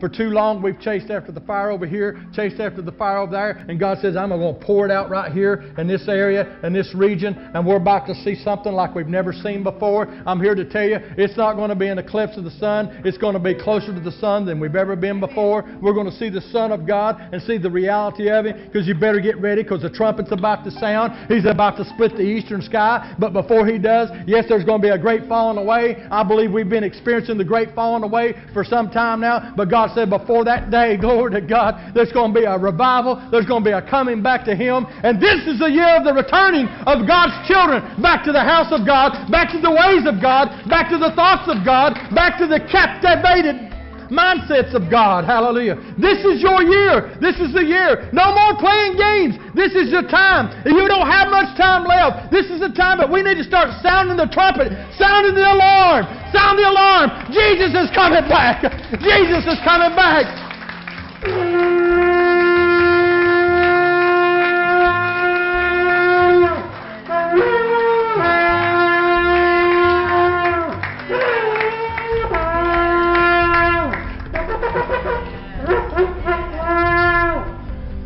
For too long, we've chased after the fire over here, chased after the fire over there, and God says, I'm going to pour it out right here in this area, in this region, and we're about to see something like we've never seen before. I'm here to tell you, it's not going to be an eclipse of the sun. It's going to be closer to the sun than we've ever been before. We're going to see the Son of God and see the reality of Him, because you better get ready, because the trumpet's about to sound. He's about to split the eastern sky, but before He does, yes, there's going to be a great falling away. I believe we've been experiencing the great falling away for some time now, but God said before that day, glory to God, there's going to be a revival. There's going to be a coming back to Him. And this is the year of the returning of God's children back to the house of God, back to the ways of God, back to the thoughts of God, back to the captivated mindsets of God. Hallelujah. This is your year. This is the year. No more playing games. This is your time. You don't much time left. This is the time that we need to start sounding the trumpet, sounding the alarm, sound the alarm. Jesus is coming back. Jesus is coming back.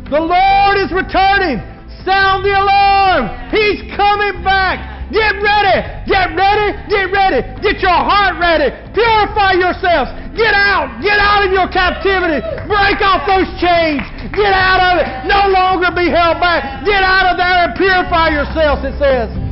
The Lord is returning. Sound the alarm. He's coming back. Get ready. Get ready. Get ready. Get your heart ready. Purify yourselves. Get out. Get out of your captivity. Break off those chains. Get out of it. No longer be held back. Get out of there and purify yourselves, it says.